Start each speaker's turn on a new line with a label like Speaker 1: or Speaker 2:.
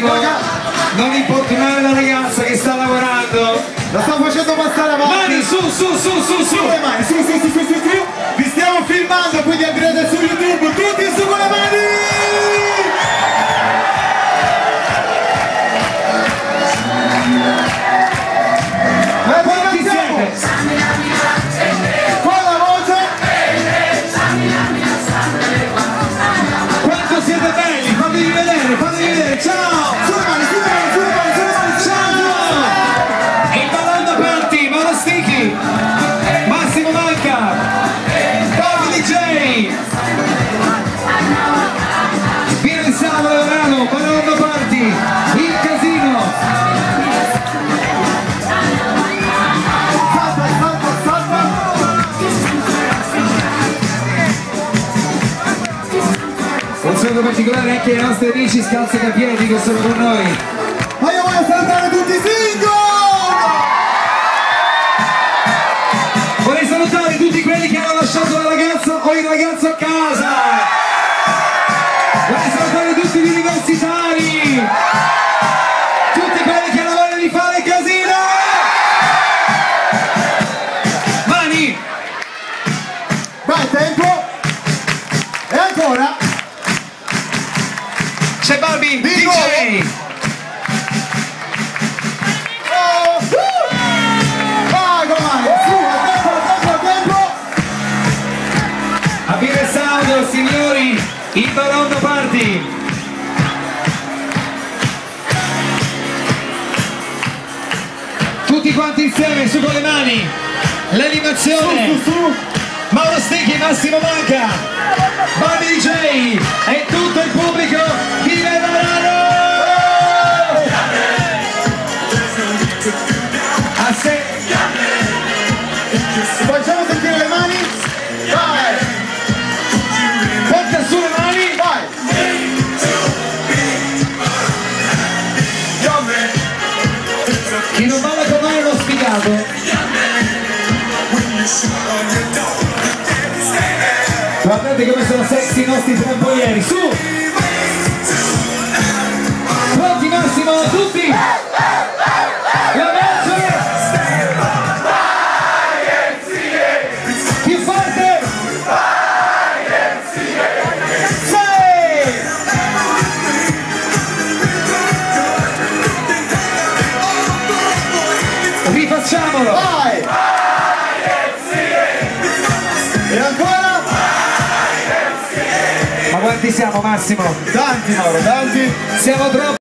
Speaker 1: Massimo, non importunare la ragazza che sta lavorando.
Speaker 2: La sto facendo passare avanti.
Speaker 1: Mani su, su, su, su, su.
Speaker 2: Le mani, su, su, su, su, su, su. Vi stiamo filmando, quindi andrete su YouTube, tutti su con le mani! E poi
Speaker 1: Quanti
Speaker 2: cantiamo
Speaker 1: siete?
Speaker 2: con
Speaker 1: DJ, Pino di Savo Leonardo, ballando aperti, il casino. Un saluto particolare anche ai nostri amici scalzacapiedi che sono con noi. Il ragazzo a casa. Vorrei salutare tutti gli universitari. Tutti quelli che hanno voglia di fare casino. Mani,
Speaker 2: Vai, tempo! E ancora!
Speaker 1: Il Barondo Party. Tutti quanti insieme, su con le mani. L'animazione. Mauro Sticchi, Massimo Manca, Bobby DJ e tutto il pubblico di Verano! A se
Speaker 2: Facciamo
Speaker 1: chi non balla con noi è uno sfigato. Guardate come sono sexy i nostri trampolieri, su! Rifacciamolo!
Speaker 2: Vai! E ancora?
Speaker 1: Ma quanti siamo Massimo?
Speaker 2: Tanti Mauro, tanti!
Speaker 1: Siamo troppo!